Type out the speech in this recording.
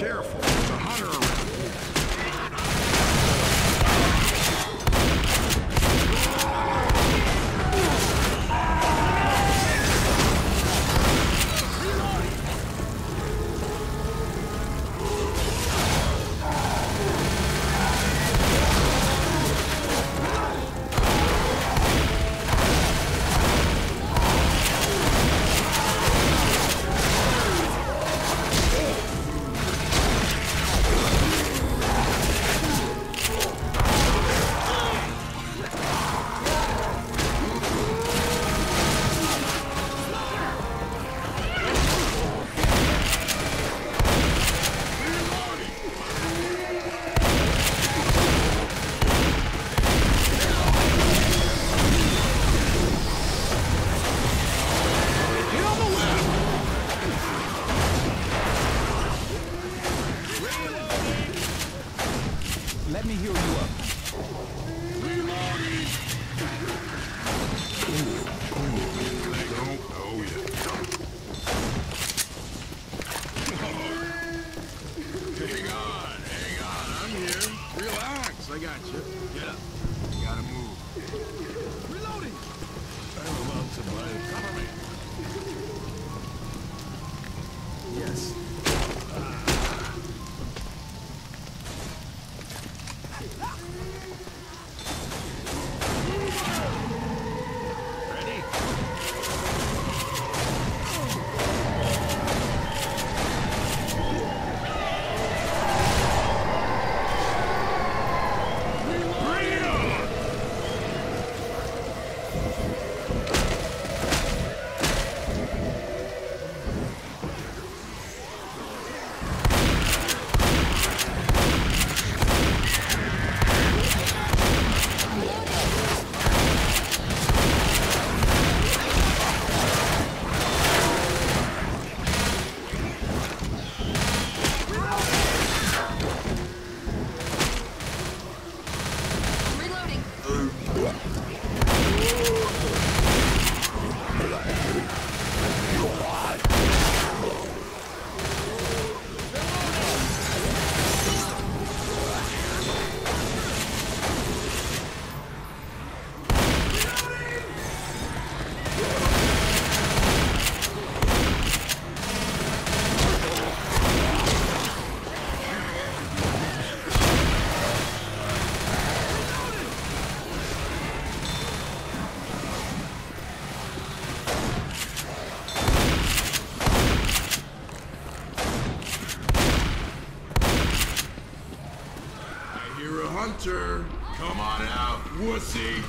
careful. Let me heal you up. You're a hunter. Come on out, wussy.